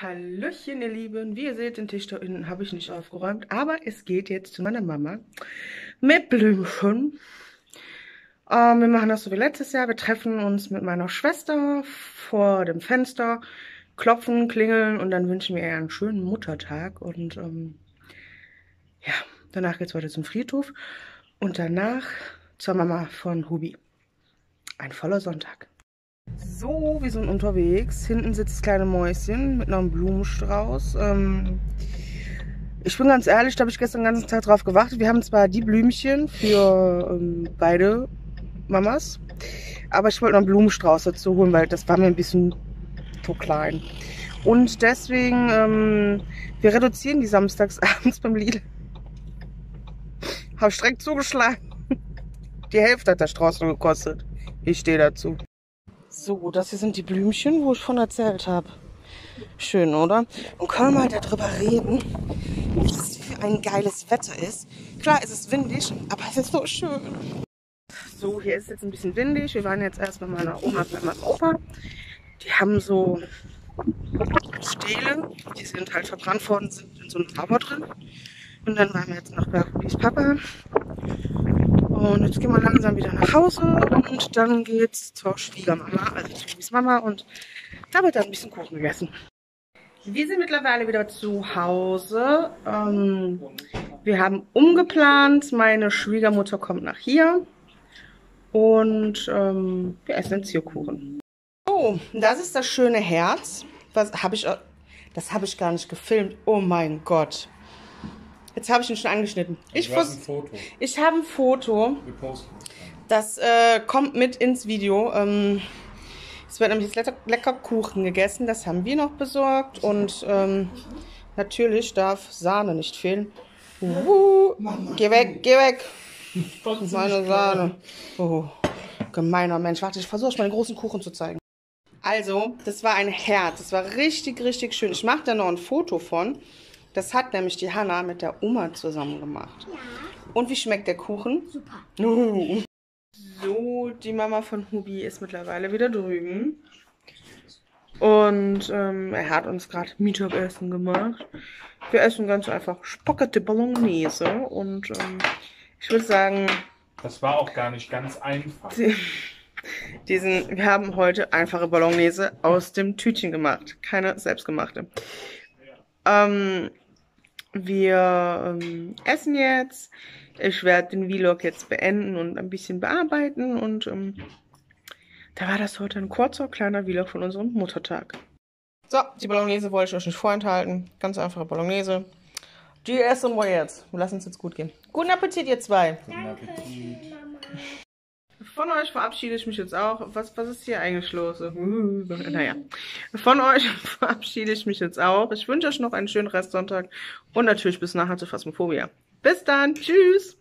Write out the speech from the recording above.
Hallöchen, ihr Lieben. Wie ihr seht, den Tisch da unten habe ich nicht aufgeräumt. Aber es geht jetzt zu meiner Mama mit Blümchen. Ähm, wir machen das so wie letztes Jahr. Wir treffen uns mit meiner Schwester vor dem Fenster, klopfen, klingeln und dann wünschen wir ihr einen schönen Muttertag. Und ähm, ja, danach geht es heute zum Friedhof und danach zur Mama von Hubi. Ein voller Sonntag. So, wir sind unterwegs. Hinten sitzt das kleine Mäuschen mit einem Blumenstrauß. Ähm, ich bin ganz ehrlich, da habe ich gestern den ganzen Tag drauf gewartet. Wir haben zwar die Blümchen für ähm, beide Mamas, aber ich wollte noch einen Blumenstrauß dazu holen, weil das war mir ein bisschen zu klein. Und deswegen, ähm, wir reduzieren die samstags abends beim Lidl. Habe streng zugeschlagen. Die Hälfte hat der Strauß nur gekostet. Ich stehe dazu. So, das hier sind die Blümchen, wo ich von erzählt habe. Schön, oder? Und können wir mal darüber reden, was für ein geiles Wetter ist. Klar, es ist windig, aber es ist so schön. So, hier ist jetzt ein bisschen windig. Wir waren jetzt erst bei meiner Oma bei meinem Opa. Die haben so Stele, die sind halt verbrannt worden, sind in so einem Rauber drin. Und dann waren wir jetzt noch bei Rudis Papa. Und jetzt gehen wir langsam wieder nach Hause und dann geht's zur Schwiegermama, also zu Rubis Mama und da wird dann ein bisschen Kuchen gegessen. Wir sind mittlerweile wieder zu Hause. Ähm, wir haben umgeplant. Meine Schwiegermutter kommt nach hier. Und ähm, wir essen Zierkuchen. So, das ist das schöne Herz. Was habe ich... Das habe ich gar nicht gefilmt. Oh mein Gott. Jetzt habe ich ihn schon angeschnitten. Ich, Du hast ein Foto. ich habe ein Foto. Wir posten. Das äh, kommt mit ins Video. Ähm, es wird nämlich jetzt lecker, Kuchen gegessen. Das haben wir noch besorgt. Und ähm, natürlich darf Sahne nicht fehlen. Uh, geh weg, geh weg. Meine Sahne. Oh, gemeiner Mensch. Warte, ich versuche euch mal den großen Kuchen zu zeigen. Also, das war ein Herz. Das war richtig, richtig schön. Ich mache da noch ein Foto von. Das hat nämlich die Hanna mit der Oma zusammen gemacht. Und wie schmeckt der Kuchen? Super. So, die Mama von Hubi ist mittlerweile wieder drüben. Und ähm, er hat uns gerade Mittagessen gemacht. Wir essen ganz einfach Spaghetti Bolognese. Und ähm, ich würde sagen, Das war auch gar nicht ganz einfach. die, diesen, wir haben heute einfache Bolognese aus dem Tütchen gemacht. Keine selbstgemachte. Ähm, wir ähm, essen jetzt. Ich werde den Vlog jetzt beenden und ein bisschen bearbeiten. Und ähm, da war das heute ein kurzer, kleiner Vlog von unserem Muttertag. So, die Bolognese wollte ich euch nicht vorenthalten. Ganz einfache Bolognese. Die essen wir jetzt. Wir lassen es jetzt gut gehen. Guten Appetit, ihr zwei. Guten Appetit. Von euch verabschiede ich mich jetzt auch. Was, was ist hier eigentlich los? Naja. Von euch verabschiede ich mich jetzt auch. Ich wünsche euch noch einen schönen Restsonntag und natürlich bis nachher zu Phasmophobia. Bis dann. Tschüss.